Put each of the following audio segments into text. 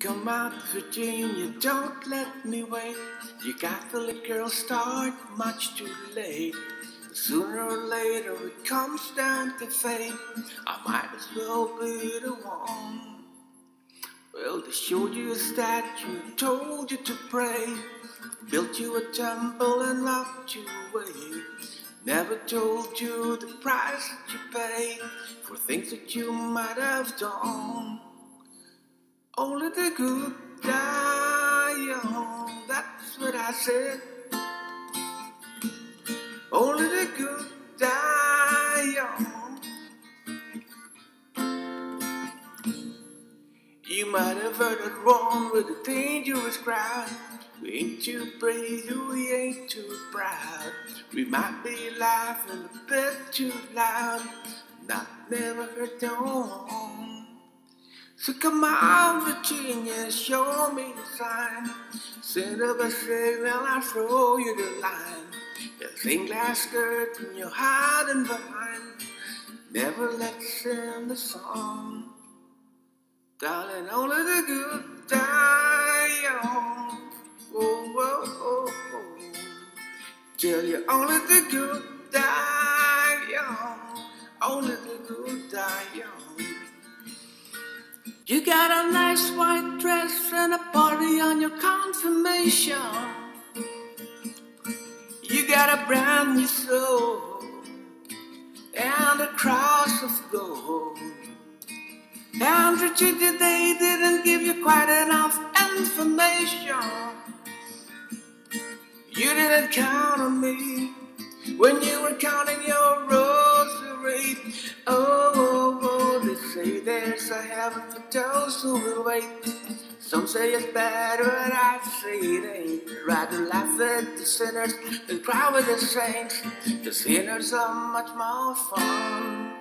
Come out, Virginia, don't let me wait. You got the liquor start much too late. Sooner or later it comes down to fate. I might as well be the one. Well, they showed you a statue, told you to pray, built you a temple and locked you away. Never told you the price that you paid for things that you might have done. Only the good die young, that's what I said. Only the good die young. You might have heard it wrong with a dangerous crowd. We ain't too brave, we ain't too proud. We might be laughing a bit too loud, not never heard on. So come on, Virginia, show me the sign. Send up a signal, I'll throw you the line. The thin glass skirt and you're hiding behind. Never let sing the song. Darling, only the good die young. Oh, oh, oh, oh. Tell you only the good die young. Only the good You got a nice white dress and a party on your confirmation. You got a brand new soul and a cross of gold. And Virginia, they didn't give you quite enough information. You didn't count on me when you were counting your rosary. Oh, oh, oh, they say there's a heaven those who will wait. Some say it's better, but I say it ain't. Rather laugh at the sinners than cry with the saints. The sinners are much more fun.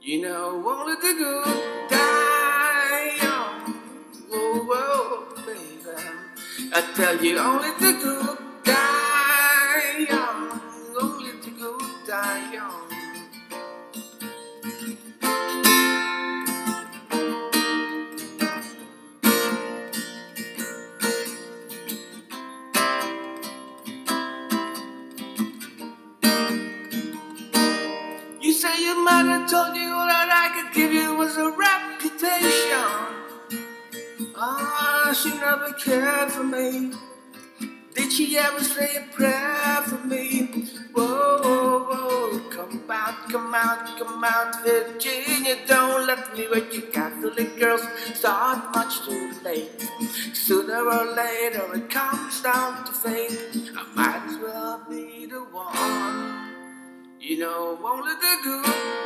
You know, only the good die young. Whoa, whoa, baby. I tell you, only the good say your mother told you all that I could give you was a reputation. Ah, she never cared for me. Did she ever say a prayer for me? Whoa, whoa, whoa, come out, come out, come out, Virginia, don't let me wait. You Catholic girls start much too late. Sooner or later it comes down to fate. I might as well. You know, only the good